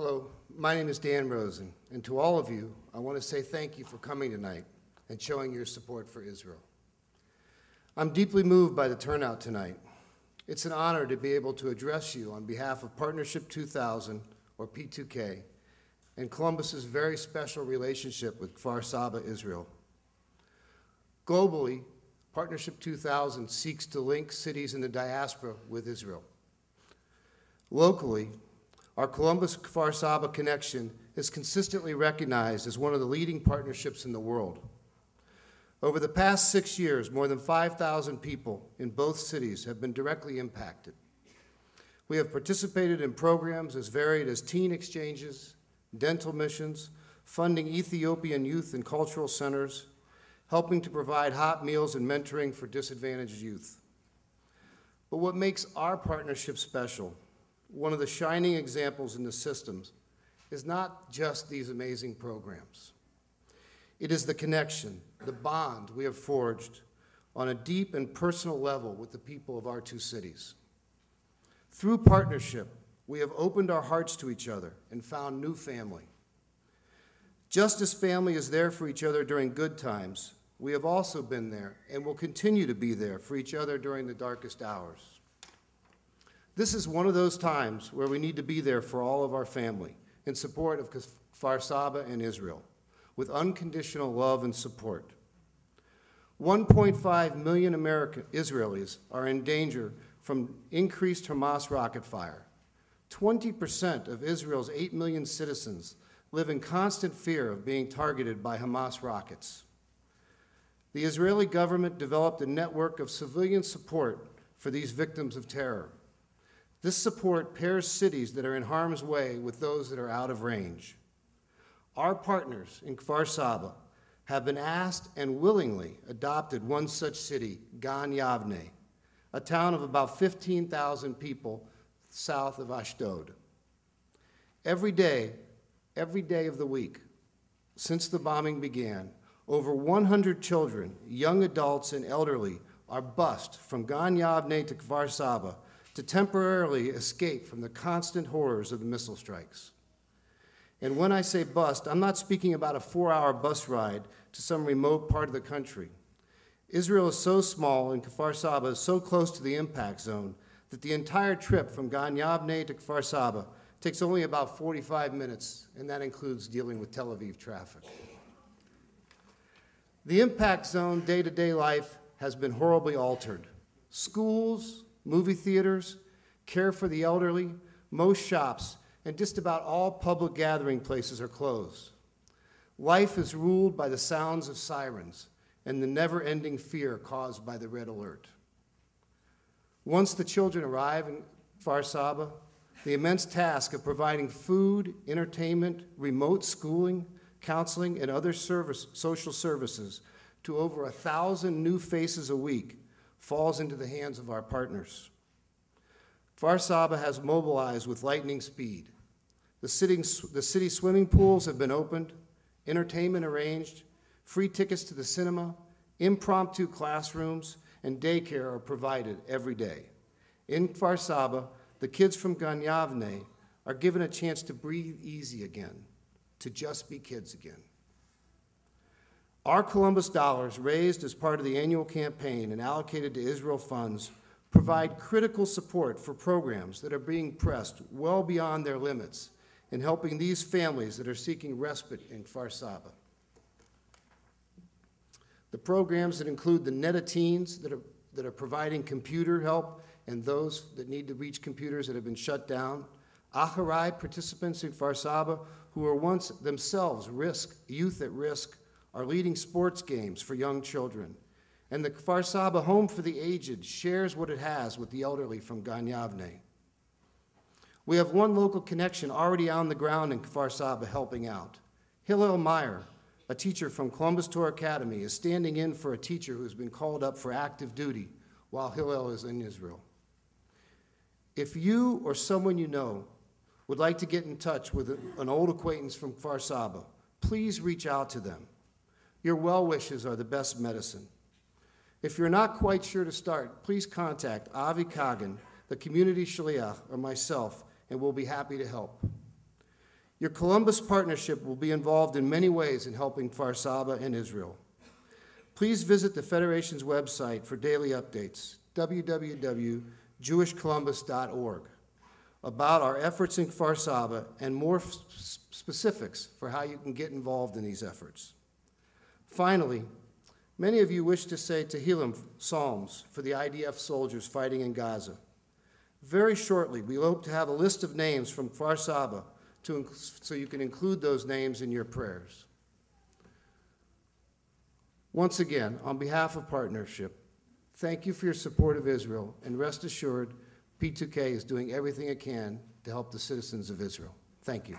Hello, my name is Dan Rosen, and to all of you, I want to say thank you for coming tonight and showing your support for Israel. I'm deeply moved by the turnout tonight. It's an honor to be able to address you on behalf of Partnership 2000, or P2K, and Columbus's very special relationship with Kfar Saba, Israel. Globally, Partnership 2000 seeks to link cities in the diaspora with Israel. Locally, our Columbus Kfar connection is consistently recognized as one of the leading partnerships in the world. Over the past six years, more than 5,000 people in both cities have been directly impacted. We have participated in programs as varied as teen exchanges, dental missions, funding Ethiopian youth and cultural centers, helping to provide hot meals and mentoring for disadvantaged youth. But what makes our partnership special one of the shining examples in the systems is not just these amazing programs. It is the connection, the bond we have forged on a deep and personal level with the people of our two cities. Through partnership, we have opened our hearts to each other and found new family. Just as family is there for each other during good times, we have also been there and will continue to be there for each other during the darkest hours. This is one of those times where we need to be there for all of our family in support of Kfar Saba and Israel with unconditional love and support. 1.5 million American Israelis are in danger from increased Hamas rocket fire. 20% of Israel's 8 million citizens live in constant fear of being targeted by Hamas rockets. The Israeli government developed a network of civilian support for these victims of terror. This support pairs cities that are in harm's way with those that are out of range. Our partners in Kfar Saba have been asked and willingly adopted one such city, Gan Yavne, a town of about 15,000 people south of Ashdod. Every day, every day of the week, since the bombing began, over 100 children, young adults, and elderly are bused from Gan Yavne to Kfar Saba to temporarily escape from the constant horrors of the missile strikes. And when I say bust, I'm not speaking about a four hour bus ride to some remote part of the country. Israel is so small and Kfar Saba is so close to the impact zone that the entire trip from Gan to Kfar Saba takes only about 45 minutes, and that includes dealing with Tel Aviv traffic. The impact zone day to day life has been horribly altered. Schools, movie theaters, care for the elderly, most shops, and just about all public gathering places are closed. Life is ruled by the sounds of sirens and the never ending fear caused by the red alert. Once the children arrive in Kfar Saba, the immense task of providing food, entertainment, remote schooling, counseling, and other service, social services to over a thousand new faces a week falls into the hands of our partners. Kfar Saba has mobilized with lightning speed. The, sitting, the city swimming pools have been opened, entertainment arranged, free tickets to the cinema, impromptu classrooms, and daycare are provided every day. In Kfar Saba, the kids from Gan Yavne are given a chance to breathe easy again, to just be kids again. Our Columbus dollars, raised as part of the annual campaign and allocated to Israel funds, provide critical support for programs that are being pressed well beyond their limits in helping these families that are seeking respite in Kfar Saba. The programs that include the Neta teens that are, that are providing computer help and those that need to reach computers that have been shut down, Acharai participants in Kfar Saba who are once themselves risk, youth at risk are leading sports games for young children. And the Kfar Saba Home for the Aged shares what it has with the elderly from Gan Yavne. We have one local connection already on the ground in Kfar Saba helping out. Hillel Meyer, a teacher from Columbus Torah Academy, is standing in for a teacher who's been called up for active duty while Hillel is in Israel. If you or someone you know would like to get in touch with an old acquaintance from Kfar Saba, please reach out to them. Your well wishes are the best medicine. If you're not quite sure to start, please contact Avi Kagan, the community shliach, or myself, and we'll be happy to help. Your Columbus partnership will be involved in many ways in helping Kfar Saba and Israel. Please visit the Federation's website for daily updates, www.jewishcolumbus.org, about our efforts in Kfar Saba and more specifics for how you can get involved in these efforts. Finally, many of you wish to say Tehillim psalms for the IDF soldiers fighting in Gaza. Very shortly, we hope to have a list of names from Kfar Saba to, so you can include those names in your prayers. Once again, on behalf of Partnership, thank you for your support of Israel, and rest assured, P2K is doing everything it can to help the citizens of Israel. Thank you.